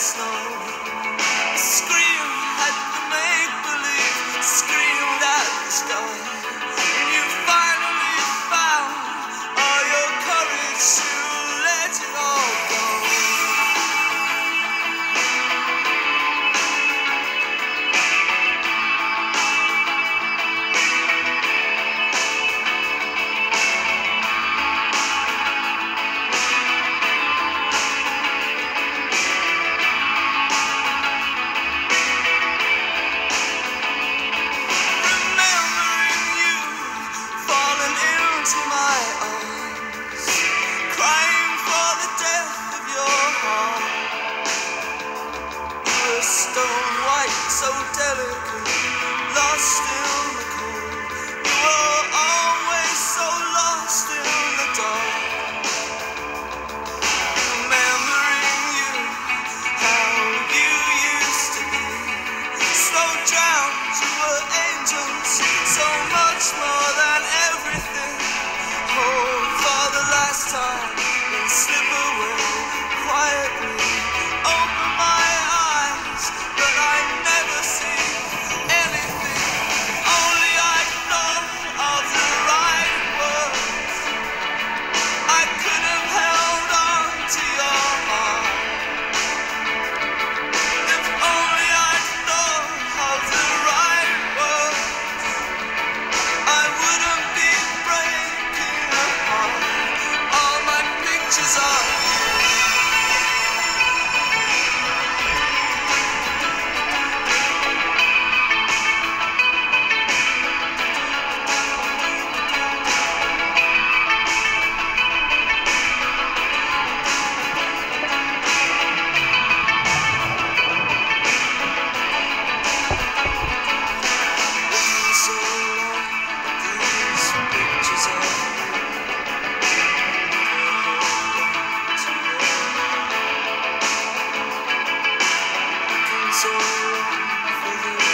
slow. white so delicate. bitches are. for you.